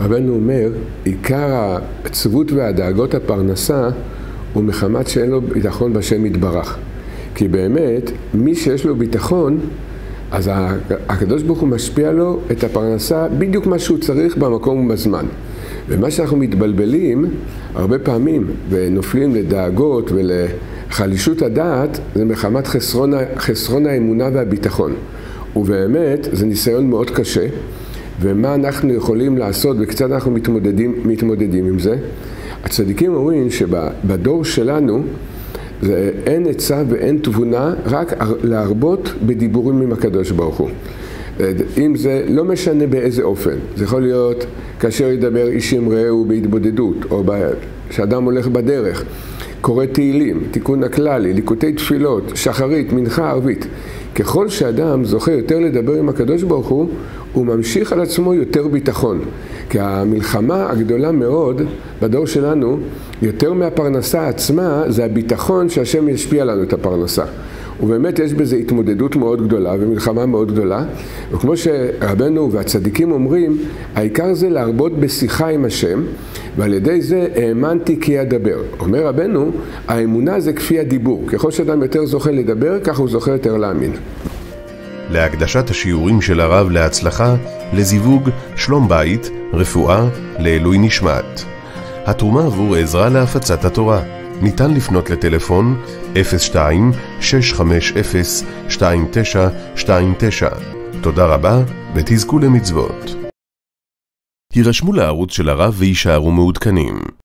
רבנו אומר, עיקר העצבות והדאגות הפרנסה הוא מחמת שאין לו ביטחון בשם יתברך. כי באמת, מי שיש לו ביטחון, אז הקדוש ברוך הוא משפיע לו את הפרנסה בדיוק מה שהוא צריך במקום ובזמן. ומה שאנחנו מתבלבלים הרבה פעמים ונופלים לדאגות ולחלישות הדעת זה מחמת חסרון, חסרון האמונה והביטחון. ובאמת זה ניסיון מאוד קשה ומה אנחנו יכולים לעשות וכיצד אנחנו מתמודדים, מתמודדים עם זה. הצדיקים אומרים שבדור שלנו זה אין עצה ואין תבונה, רק להרבות בדיבורים עם הקדוש ברוך הוא. אם זה, לא משנה באיזה אופן, זה יכול להיות כאשר ידבר איש עם רעהו בהתבודדות, או כשאדם הולך בדרך, קורא תהילים, תיקון הכללי, ליקוטי תפילות, שחרית, מנחה, ערבית. ככל שאדם זוכה יותר לדבר עם הקדוש ברוך הוא, הוא ממשיך על עצמו יותר ביטחון. כי המלחמה הגדולה מאוד בדור שלנו, יותר מהפרנסה עצמה, זה הביטחון שהשם ישפיע לנו את הפרנסה. ובאמת יש בזה התמודדות מאוד גדולה ומלחמה מאוד גדולה וכמו שרבנו והצדיקים אומרים העיקר זה להרבות בשיחה עם השם ועל ידי זה האמנתי כי אדבר אומר רבנו האמונה זה כפי הדיבור ככל שאדם יותר זוכה לדבר כך הוא זוכה יותר להאמין להקדשת השיעורים של הרב להצלחה, לזיווג, שלום בית, רפואה, לעילוי נשמת. התרומה עבור עזרה להפצת התורה. ניתן לפנות לטלפון 02-650-2929. תודה רבה ותזכו למצוות. הירשמו לערוץ של הרב ויישארו מעודכנים.